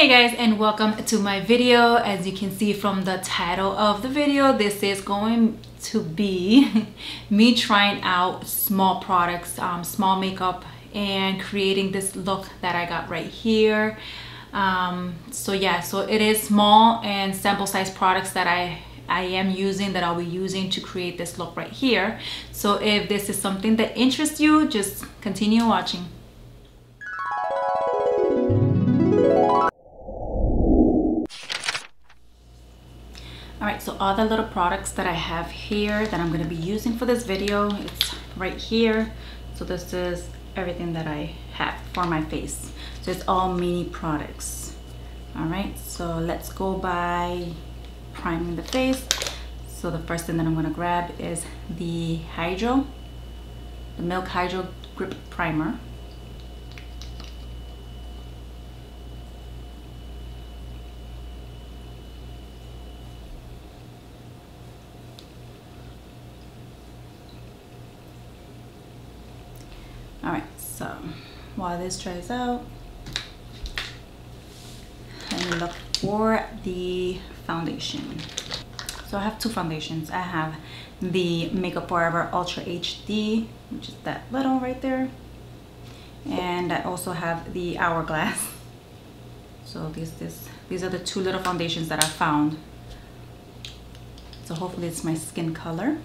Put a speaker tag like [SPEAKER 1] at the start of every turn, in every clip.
[SPEAKER 1] Hey guys and welcome to my video. As you can see from the title of the video, this is going to be me trying out small products, um, small makeup and creating this look that I got right here. Um, so yeah, so it is small and sample size products that I I am using that I'll be using to create this look right here. So if this is something that interests you, just continue watching. All right so all the little products that i have here that i'm to be using for this video it's right here. So this is everything that i have for my face. So it's all mini products. All right so let's go by priming the face. So the first thing that i'm to grab is the hydro the milk hydro grip primer all right so while this dries out let me look for the foundation. So I have two foundations. I have the Makeup Forever Ultra HD which is that little right there and I also have the Hourglass. So these this these are the two little foundations that I found. So hopefully it's my skin color.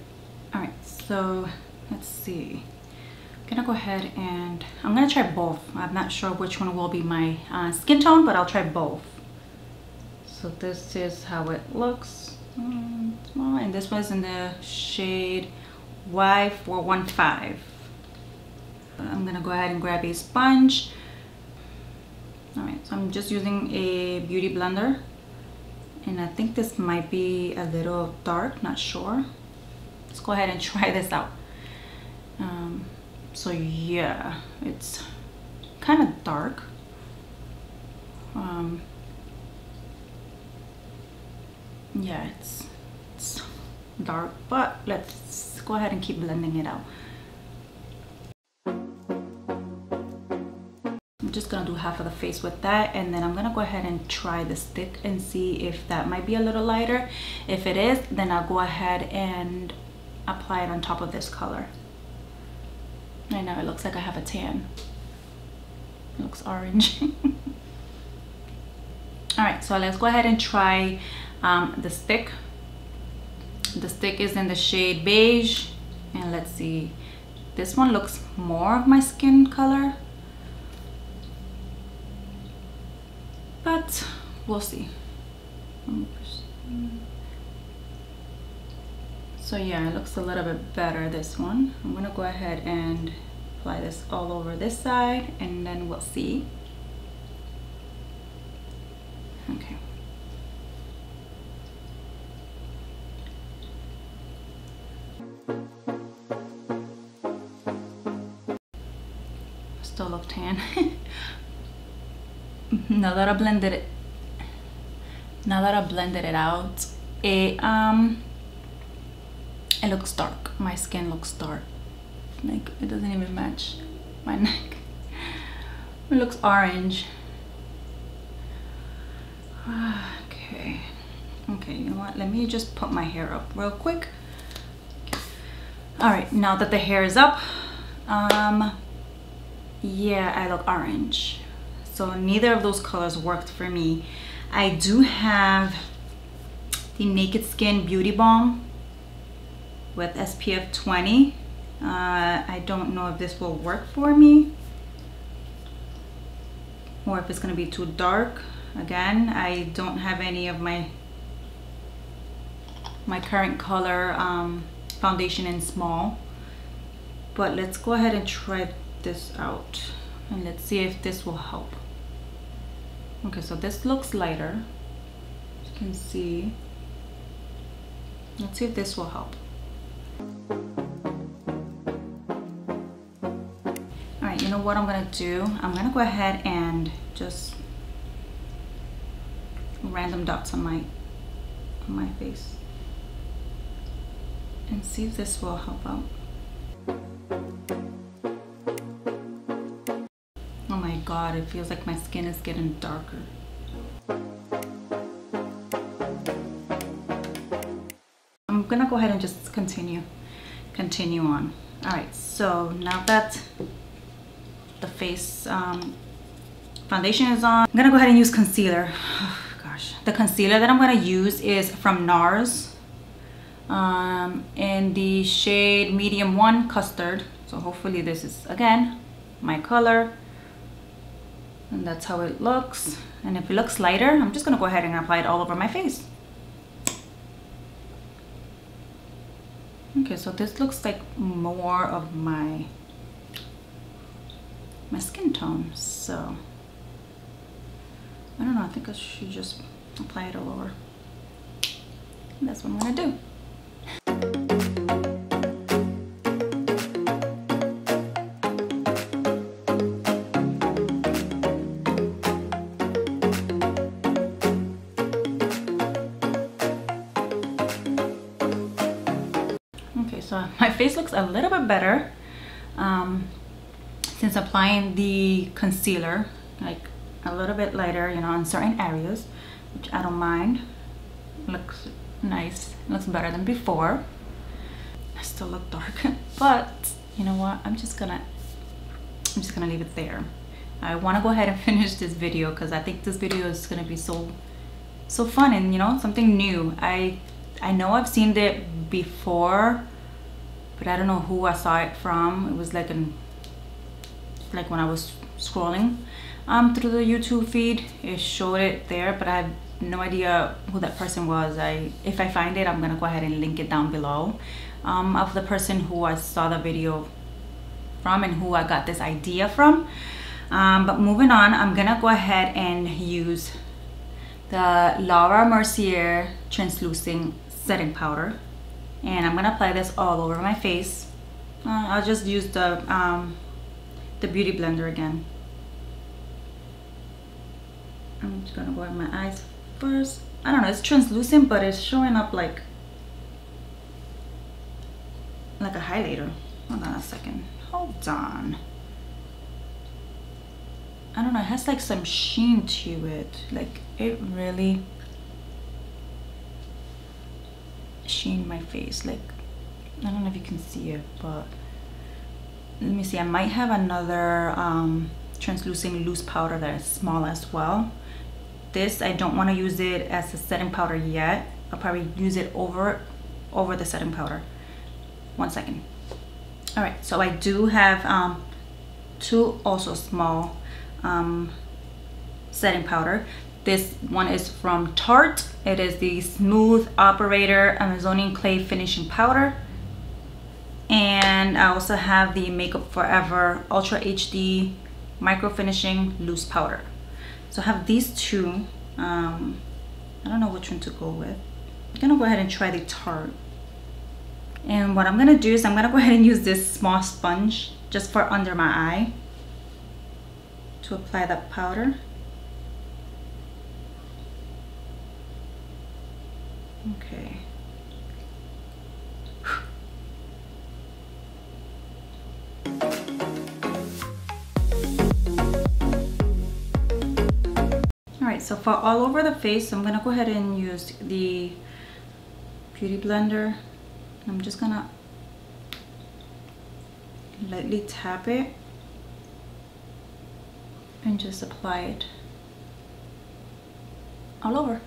[SPEAKER 1] All right so let's see gonna go ahead and I'm gonna try both. I'm not sure which one will be my uh, skin tone but I'll try both. So this is how it looks. Um, and this was in the shade Y415 I'm gonna go ahead and grab a sponge. All right so I'm just using a beauty blender and I think this might be a little dark not sure. Let's go ahead and try this out so yeah it's kind of dark. Um, yeah it's, it's dark but let's go ahead and keep blending it out. I'm just gonna do half of the face with that and then I'm gonna go ahead and try the stick and see if that might be a little lighter. If it is then I'll go ahead and apply it on top of this color I know it looks like I have a tan. It looks orange. All right, so let's go ahead and try um, the stick. The stick is in the shade beige. And let's see, this one looks more of my skin color. But we'll see. So yeah, it looks a little bit better, this one. I'm gonna go ahead and apply this all over this side and then we'll see. Okay. Still look tan. now that I blended it, now that I blended it out, it um it looks dark. My skin looks dark. Like it doesn't even match my neck. It looks orange. Okay. Okay you know what? Let me just put my hair up real quick. All right now that the hair is up um yeah i look orange. So neither of those colors worked for me. I do have the naked skin beauty balm with SPF 20. Uh, I don't know if this will work for me or if it's going to be too dark. Again, I don't have any of my my current color um, foundation in small. But let's go ahead and try this out and let's see if this will help. Okay, so this looks lighter. As you can see. Let's see if this will help. All right, you know what I'm gonna do? I'm gonna go ahead and just random dots on my on my face and see if this will help out. Oh my god, it feels like my skin is getting darker. Gonna go ahead and just continue, continue on. All right, so now that the face um, foundation is on, I'm gonna go ahead and use concealer. Oh, gosh, the concealer that I'm gonna use is from NARS um, in the shade medium one custard. So hopefully this is, again, my color. And that's how it looks. And if it looks lighter, I'm just gonna go ahead and apply it all over my face. Okay, so this looks like more of my my skin tone. So I don't know, I think I should just apply it all over. And that's what I'm gonna do. my face looks a little bit better um, since applying the concealer, like a little bit lighter, you know, in certain areas, which I don't mind. Looks nice, looks better than before. I still look dark, but you know what? I'm just gonna, I'm just gonna leave it there. I wanna go ahead and finish this video because I think this video is gonna be so, so fun and you know, something new. I, I know I've seen it before, but I don't know who I saw it from. It was like an, like when I was scrolling um, through the YouTube feed, it showed it there, but I have no idea who that person was. I, if I find it, I'm gonna go ahead and link it down below um, of the person who I saw the video from and who I got this idea from. Um, but moving on, I'm gonna go ahead and use the Laura Mercier Translucent Setting Powder. And I'm gonna apply this all over my face. Uh, I'll just use the, um, the Beauty Blender again. I'm just gonna go in my eyes first. I don't know, it's translucent, but it's showing up like, like a highlighter. Hold on a second, hold on. I don't know, it has like some sheen to it. Like it really sheen my face. Like, I don't know if you can see it, but let me see. I might have another um, translucent loose powder that is small as well. This, I don't want to use it as a setting powder yet. I'll probably use it over, over the setting powder. One second. All right, so I do have um, two also small um, setting powder. This one is from Tarte. It is the Smooth Operator Amazonian Clay Finishing Powder. And I also have the Makeup Forever Ultra HD Micro Finishing Loose Powder. So I have these two. Um, I don't know which one to go with. I'm gonna go ahead and try the Tarte. And what I'm gonna do is I'm gonna go ahead and use this small sponge just for under my eye to apply that powder. Okay. Alright, so for all over the face, I'm gonna go ahead and use the Beauty Blender. I'm just gonna lightly tap it and just apply it all over.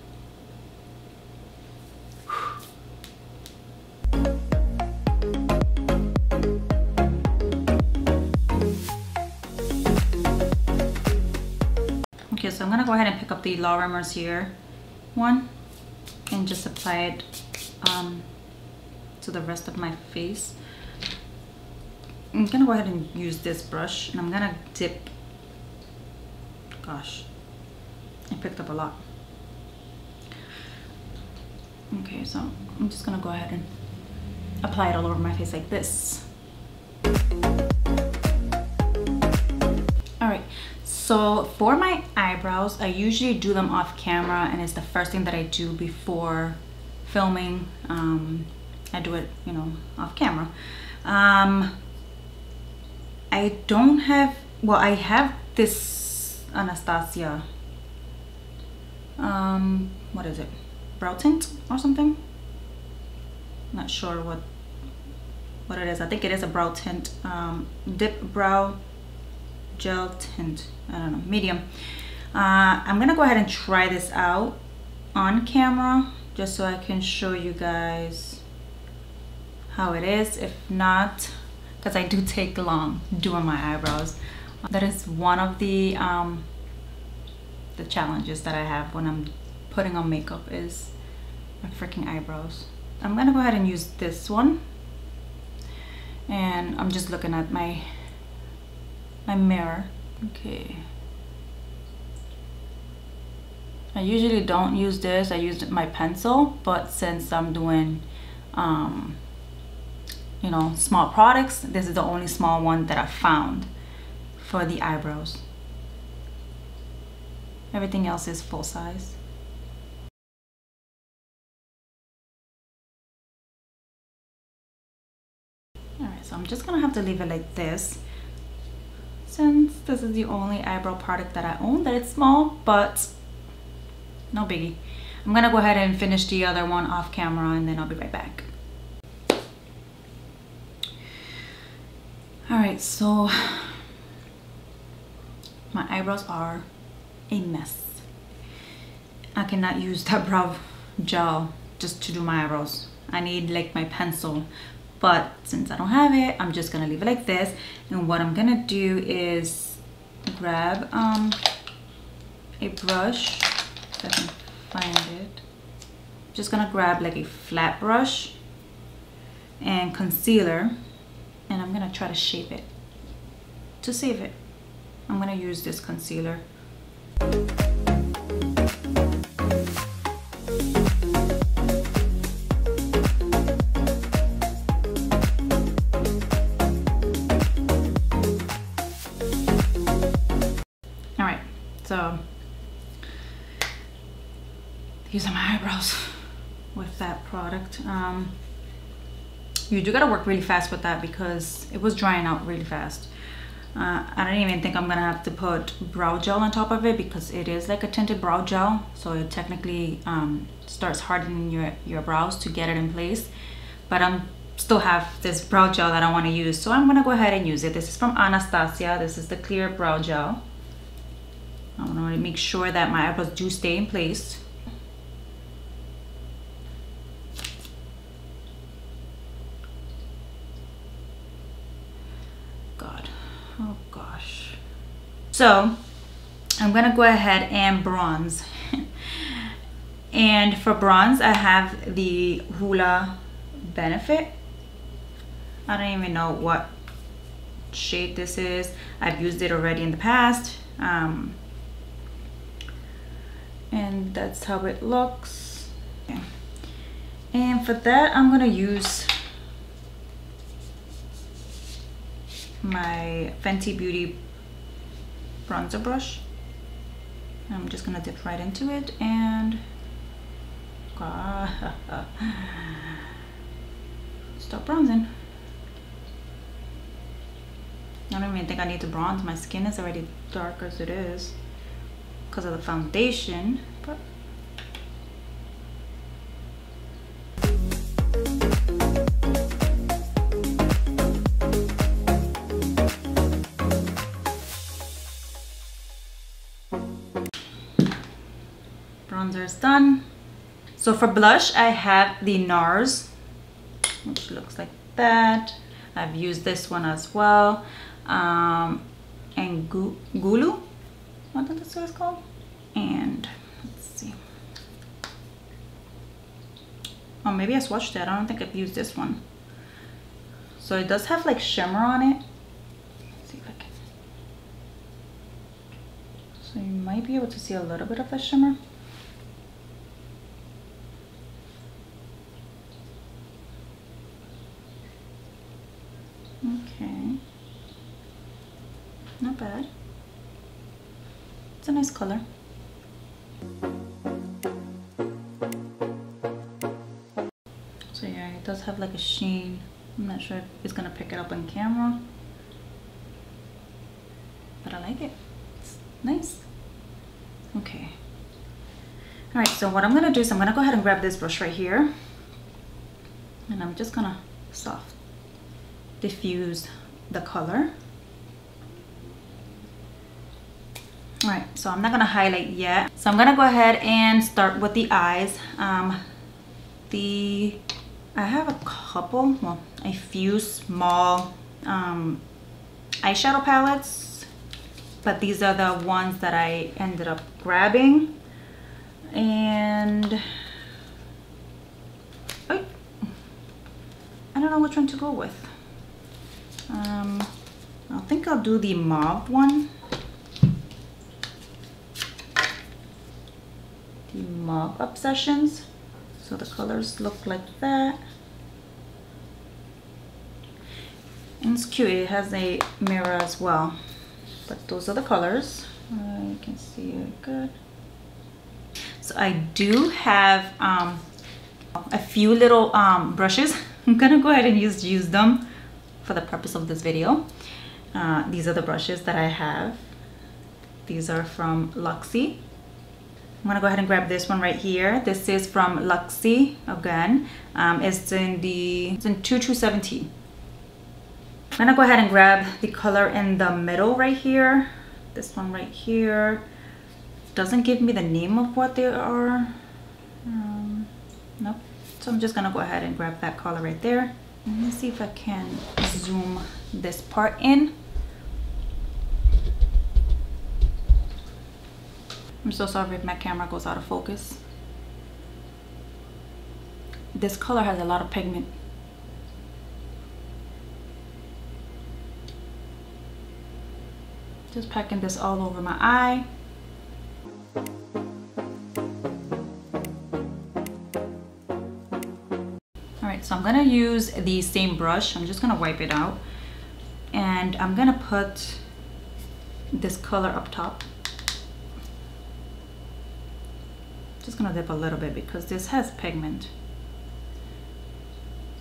[SPEAKER 1] So I'm gonna go ahead and pick up the Laura Mercier one and just apply it um, to the rest of my face. I'm gonna go ahead and use this brush and I'm gonna dip, gosh, I picked up a lot. Okay, so I'm just gonna go ahead and apply it all over my face like this. So for my eyebrows, I usually do them off camera and it's the first thing that I do before filming. Um, I do it, you know, off camera. Um, I don't have, well, I have this Anastasia um, what is it? Brow tint or something? Not sure what what it is. I think it is a brow tint, um, dip brow gel tint. I don't know, medium. Uh, I'm gonna go ahead and try this out on camera just so I can show you guys how it is. If not, because I do take long doing my eyebrows. That is one of the um, the challenges that I have when I'm putting on makeup is my freaking eyebrows. I'm gonna go ahead and use this one and I'm just looking at my my mirror. Okay. I usually don't use this. I use my pencil but since I'm doing um, you know small products this is the only small one that I found for the eyebrows. Everything else is full size. Alright, so I'm just gonna have to leave it like this this is the only eyebrow product that I own that it's small, but no biggie. I'm gonna go ahead and finish the other one off camera and then I'll be right back. Alright, so my eyebrows are a mess. I cannot use that brow gel just to do my eyebrows. I need like my pencil but since I don't have it I'm just gonna leave it like this. And what I'm gonna do is grab um, a brush if I can find it. I'm just gonna grab like a flat brush and concealer and I'm gonna try to shape it to save it. I'm gonna use this concealer with that product. Um, you do gotta work really fast with that because it was drying out really fast. Uh, I don't even think I'm gonna have to put brow gel on top of it because it is like a tinted brow gel. So it technically um, starts hardening your, your brows to get it in place. But I'm still have this brow gel that I wanna use. So I'm gonna go ahead and use it. This is from Anastasia. This is the clear brow gel. I want to make sure that my eyebrows do stay in place. God, oh gosh. So I'm gonna go ahead and bronze. and for bronze, I have the Hoola Benefit. I don't even know what shade this is. I've used it already in the past. Um, and that's how it looks okay. and for that I'm gonna use my Fenty Beauty bronzer brush. I'm just gonna dip right into it and stop bronzing. I don't even think I need to bronze. My skin is already dark as it is because of the foundation bronzer is done so for blush I have the NARS which looks like that I've used this one as well um, and Gulu what did this was called? And let's see. Oh, maybe I swatched it. I don't think I've used this one. So it does have like shimmer on it. So you might be able to see a little bit of the shimmer. Okay. Not bad It's a nice color. So yeah, it does have like a sheen. I'm not sure if it's gonna pick it up on camera. But I like it. It's nice. Okay. All right, so what I'm gonna do is I'm gonna go ahead and grab this brush right here and I'm just gonna soft diffuse the color. All right, so I'm not gonna highlight yet. So I'm gonna go ahead and start with the eyes. Um, the, I have a couple, well, a few small um, eyeshadow palettes, but these are the ones that I ended up grabbing. And, oh, I don't know which one to go with. Um, I think I'll do the mauve one. The mauve obsessions. So the colors look like that. And it's cute, it has a mirror as well. But those are the colors. Uh, you can see it good. So I do have um, a few little um, brushes. I'm gonna go ahead and use, use them for the purpose of this video. Uh, these are the brushes that I have. These are from Luxie. I'm gonna go ahead and grab this one right here. This is from Luxie again. Um, it's in the it's in 227 i'm gonna go ahead and grab the color in the middle right here. This one right here. Doesn't give me the name of what they are. Um, nope. So I'm just gonna go ahead and grab that color right there. Let me see if I can zoom this part in. I'm so sorry if my camera goes out of focus. This color has a lot of pigment. Just packing this all over my eye. Alright, so I'm gonna use the same brush. I'm just gonna wipe it out. And I'm gonna put this color up top. Just gonna dip a little bit because this has pigment.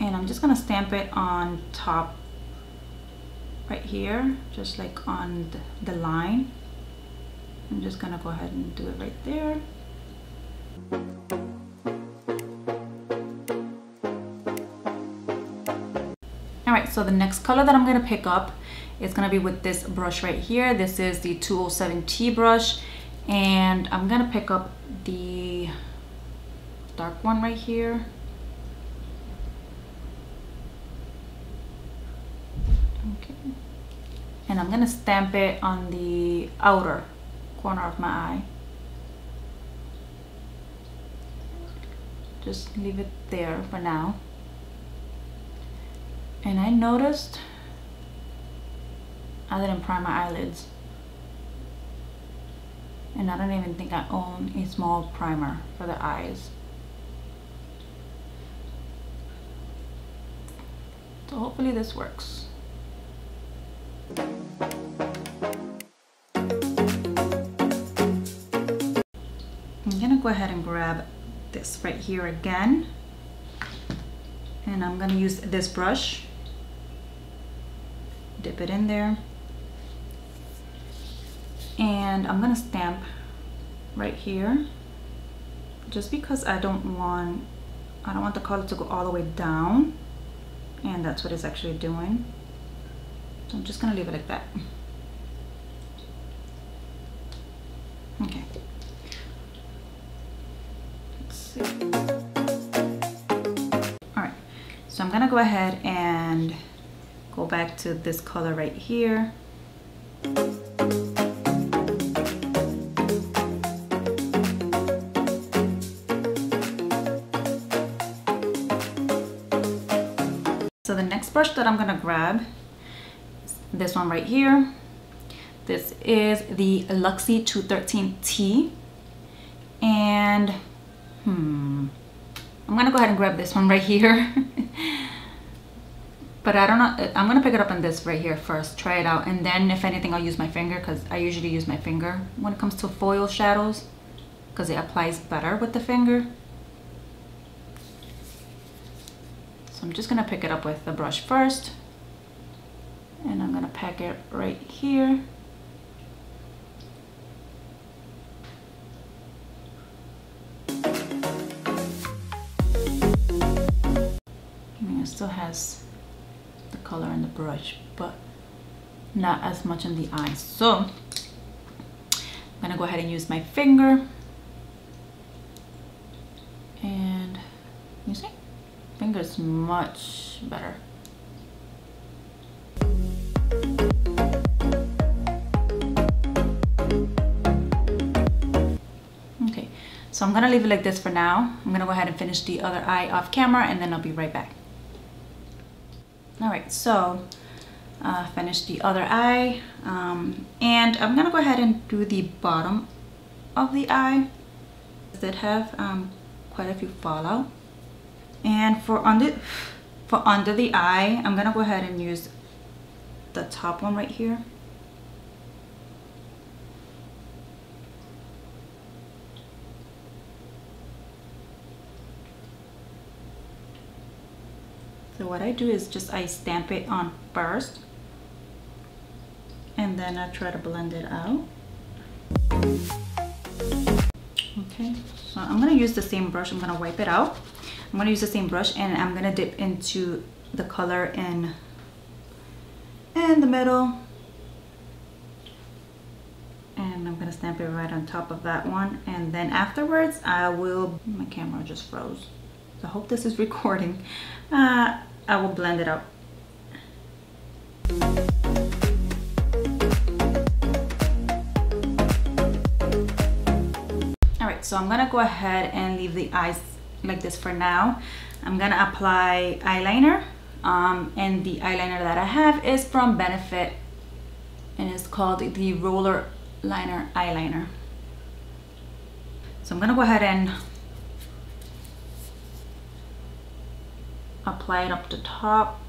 [SPEAKER 1] And I'm just gonna stamp it on top right here, just like on the, line. I'm just gonna go ahead and do it right there. all right so the next color that i'm to pick up is to be with this brush right here this is the 207t brush and i'm to pick up the dark one right here. Okay. And i'm to stamp it on the outer corner of my eye. Just leave it there for now. And I noticed I didn't prime my eyelids and I don't even think I own a small primer for the eyes. So hopefully this works. I'm gonna go ahead and grab this right here again. And I'm gonna use this brush. Dip it in there and I'm gonna stamp right here. Just because I don't want I don't want the color to go all the way down. And that's what it's actually doing. So I'm just gonna leave it like that. Okay. Let's see. All right. So I'm gonna go ahead and go back to this color right here. Brush that I'm gonna grab this one right here. This is the Luxie 213T. And, hmm, I'm gonna go ahead and grab this one right here. but I don't know I'm gonna pick it up on this right here first try it out and then if anything I'll use my finger because I usually use my finger when it comes to foil shadows because it applies better with the finger So I'm just gonna pick it up with the brush first and I'm gonna pack it right here. I mean, it still has the color in the brush, but not as much in the eyes. So I'm gonna go ahead and use my finger and you see? Finger's much better. Okay, so I'm gonna leave it like this for now. I'm gonna go ahead and finish the other eye off camera and then I'll be right back. All right, so uh, finish the other eye. Um, and I'm gonna go ahead and do the bottom of the eye. It did have um, quite a few fallout. And for under, for under the eye, I'm gonna go ahead and use the top one right here. So what I do is just I stamp it on first and then I try to blend it out. Okay, so I'm gonna use the same brush. I'm gonna wipe it out. I'm gonna use the same brush and I'm gonna dip into the color in, in the middle. And I'm gonna stamp it right on top of that one. And then afterwards, I will, my camera just froze. So I hope this is recording. Uh, I will blend it out. All right, so I'm gonna go ahead and leave the eyes like this for now. I'm gonna apply eyeliner um, and the eyeliner that I have is from Benefit and it's called the Roller Liner Eyeliner. So I'm gonna go ahead and apply it up the top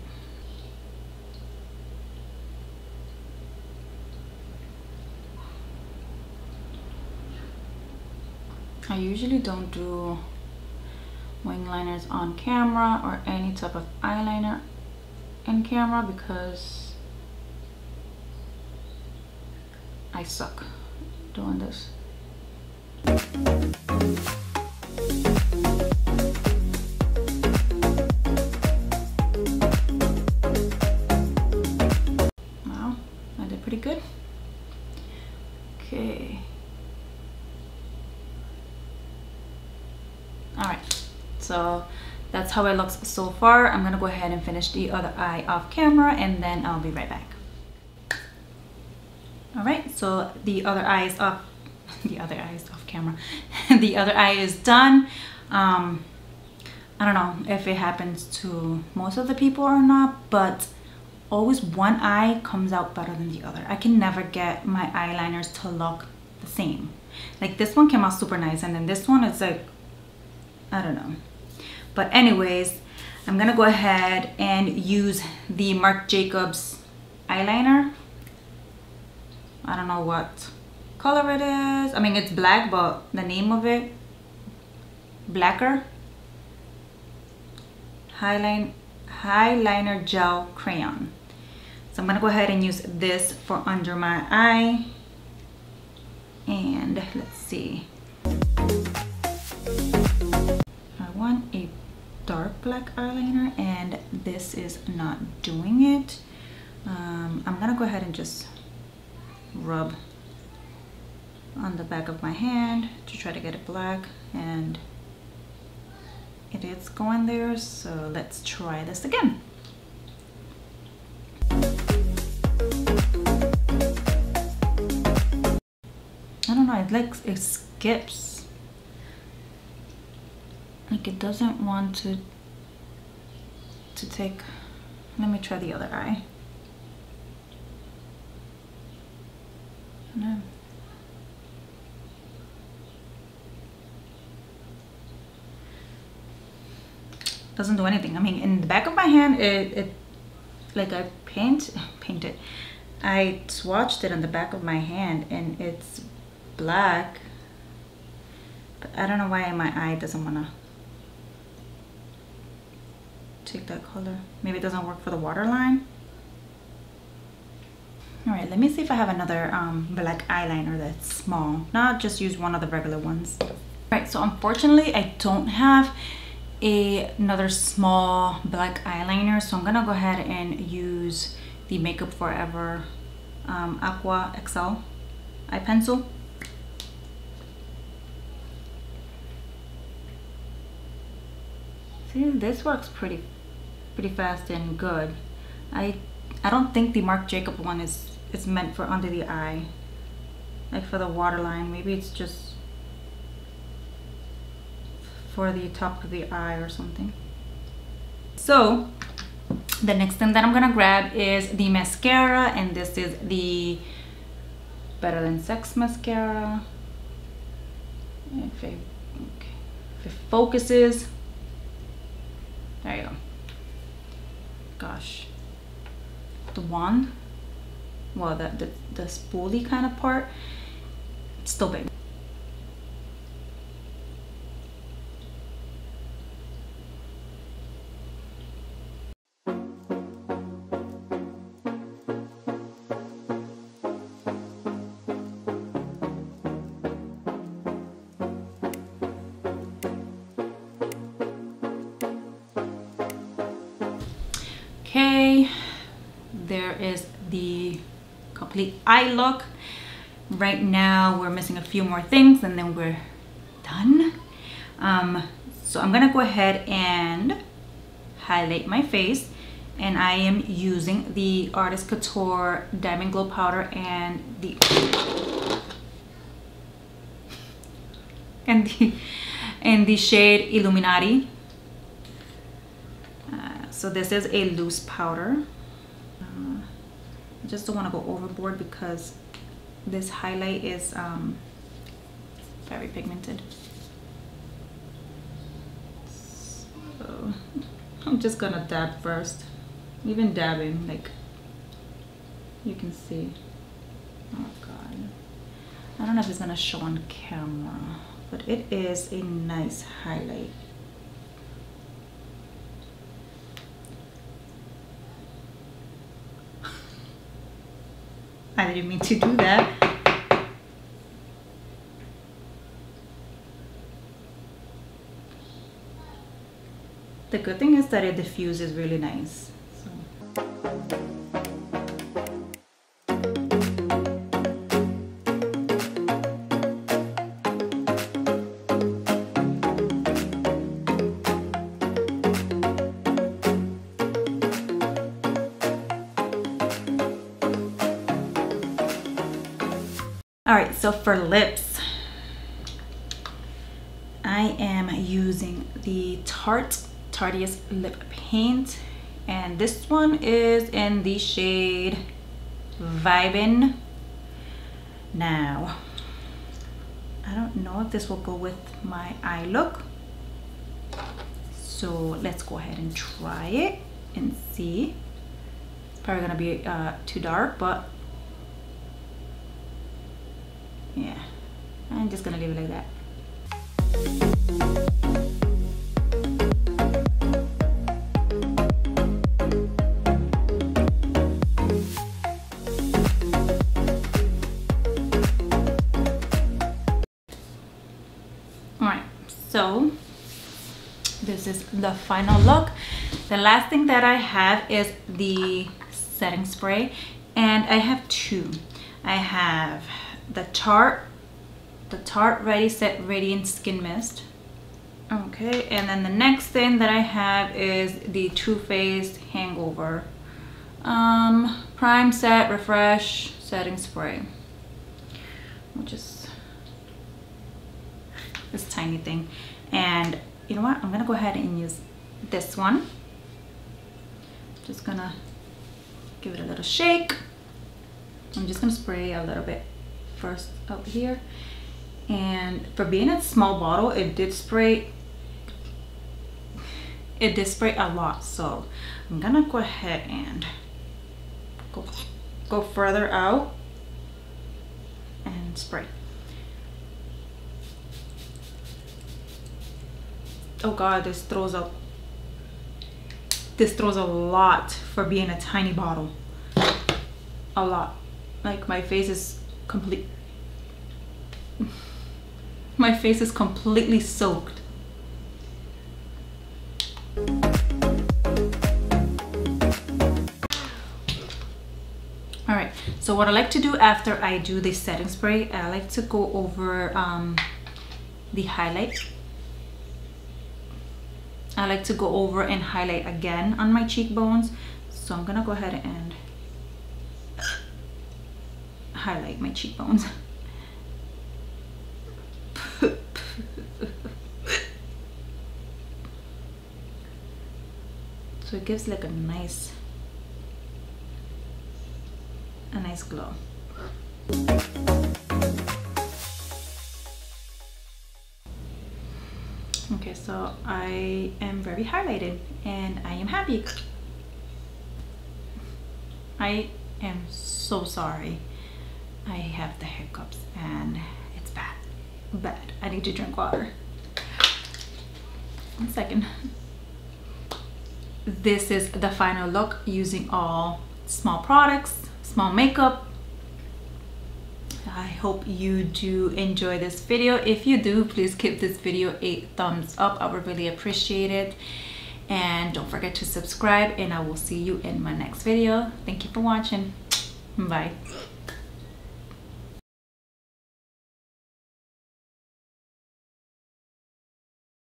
[SPEAKER 1] I usually don't do wing liners on camera or any type of eyeliner in camera because I suck doing this. So that's how it looks so far. I'm gonna go ahead and finish the other eye off camera and then i'll be right back. All right so the other eye is off the other eye is off camera. The other eye is done. Um i don't know if it happens to most of the people or not but always one eye comes out better than the other. I can never get my eyeliners to look the same. Like this one came out super nice and then this one is like i don't know but anyways, I'm gonna go ahead and use the Marc Jacobs eyeliner. I don't know what color it is. I mean, it's black, but the name of it, Blacquer. Highline, Highliner Gel Crayon. So I'm gonna go ahead and use this for under my eye. And let's see. Dark black eyeliner and this is not doing it. Um, I'm gonna go ahead and just rub on the back of my hand to try to get it black and it is going there so let's try this again. I don't know, it like it skips like it doesn't want to to take let me try the other eye. No. Doesn't do anything. I mean in the back of my hand it, it like I paint painted I swatched it on the back of my hand and it's black. But I don't know why my eye doesn't want to take that color. Maybe it doesn't work for the waterline. All right, let me see if I have another um, black eyeliner that's small. Not just use one of the regular ones. All right, so unfortunately I don't have a, another small black eyeliner so I'm gonna go ahead and use the Makeup Forever um, Aqua XL eye pencil see this works pretty pretty fast and good. I I don't think the Marc Jacob one is is meant for under the eye. Like for the waterline maybe it's just for the top of the eye or something. So the next thing that I'm gonna grab is the mascara and this is the Better Than Sex mascara. If it, okay. if it focuses there you go gosh the one well the, the, the spoolie kind of part it's still big eye look. Right now we're missing a few more things and then we're done. Um, so I'm gonna go ahead and highlight my face and I am using the Artist Couture Diamond Glow Powder and the and the and the shade Illuminati so this is a loose powder uh, I just don't want to go overboard because this highlight is um, very pigmented. So I'm just gonna dab first. Even dabbing like you can see. Oh god. I don't know if it's gonna show on camera but it is a nice highlight I didn't mean to do that. The good thing is that it diffuses really nice. So for lips, I am using the Tarte Tarteist Lip Paint. And this one is in the shade Vibin. Now, I don't know if this will go with my eye look. So let's go ahead and try it and see. It's probably gonna be uh, too dark, but yeah. I'm just gonna leave it like that. All right so this is the final look. The last thing that I have is the setting spray and I have two. I have the Tarte the Tarte Ready Set Radiant Skin Mist. Okay and then the next thing that I have is the Too Faced Hangover. Um, Prime Set Refresh Setting Spray. Which is this tiny thing. And you know what? I'm gonna go ahead and use this one. Just gonna give it a little shake. I'm just gonna spray a little bit first up here. And for being a small bottle it did spray it did spray a lot. So I'm gonna go ahead and go go further out and spray. Oh god this throws up. This throws a lot for being a tiny bottle. A lot. Like my face is complete. My face is completely soaked. All right, so what I like to do after I do the setting spray, I like to go over um, the highlight. I like to go over and highlight again on my cheekbones. So I'm gonna go ahead and highlight my cheekbones. so it gives like a nice a nice glow. Okay so I am very highlighted and I am happy. I am so sorry I have the hiccups and it's bad. Bad I need to drink water. One second. This is the final look using all small products small makeup. I hope you do enjoy this video. If you do please give this video a thumbs up. I would really appreciate it. And don't forget to subscribe and I will see you in my next video. Thank you for watching. Bye